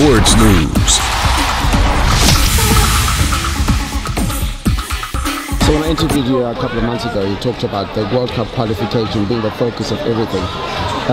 Sports News. So when I interviewed you a couple of months ago, you talked about the World Cup qualification being the focus of everything.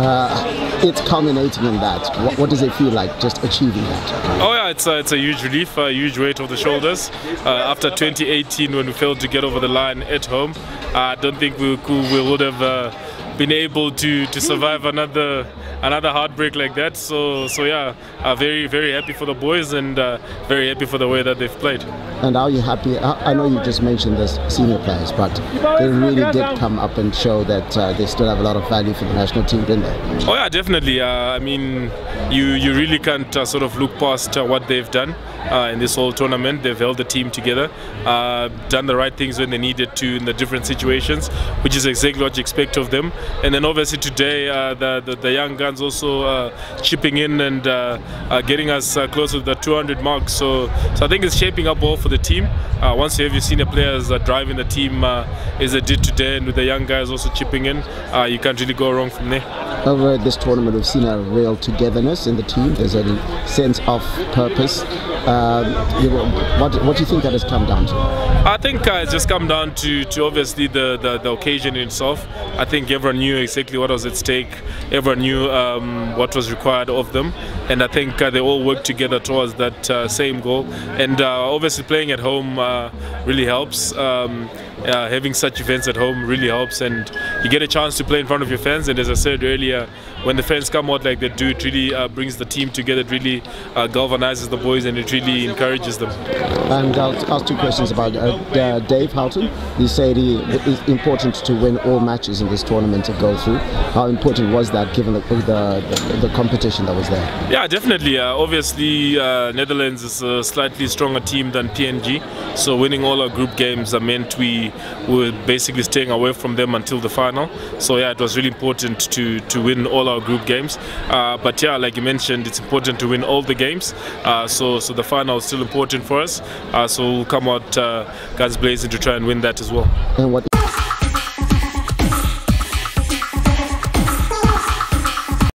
Uh, it's culminating in that. What, what, does it feel like just achieving that? Oh yeah, it's a, it's a huge relief, a huge weight off the shoulders. Uh, after 2018, when we failed to get over the line at home, I don't think we, we would have uh, been able to, to survive another another heartbreak like that. So so yeah, uh, very very happy for the boys and uh, very happy for the way that they've played. And are you happy? I know you just mentioned the senior players, but they really did come up and show that uh, they still have a lot of value for the national team, didn't they? Oh yeah, definitely. Uh, I mean, you you really can't uh, sort of look past uh, what they've done. Uh, in this whole tournament. They've held the team together, uh, done the right things when they needed to in the different situations, which is exactly what you expect of them. And then obviously today, uh, the, the, the young guns also uh, chipping in and uh, uh, getting us close to the 200 mark. So, so I think it's shaping up well for the team. once you have your senior players driving the team as they did today, and with the young guys also chipping in, you can't really go wrong from there. Over this tournament, we've seen a real togetherness in the team. There's a sense of purpose. Um, what, what do you think that has come down to? I think uh, it's just come down to, to obviously the, the, the, occasion itself. I think everyone knew exactly what was at stake. Everyone knew um, what was required of them. And I think uh, they all worked together towards that uh, same goal. And uh, obviously playing at home uh, really helps. Um, uh, having such events at home really helps and you get a chance to play in front of your fans and as I said earlier when the fans come out like they do it really uh, brings the team together it really uh, galvanizes the boys and it really encourages them and I'll ask two questions about uh, Dave Houghton you said it's important to win all matches in this tournament to go through how important was that given the, the, the competition that was there yeah definitely uh, obviously uh, Netherlands is a slightly stronger team than PNG so winning all our group games meant we we were basically staying away from them until the final. So yeah, it was really important to to win all our group games. Uh, but yeah, like you mentioned, it's important to win all the games. Uh, so so the final is still important for us. Uh, so we'll come out uh, guns blazing to try and win that as well.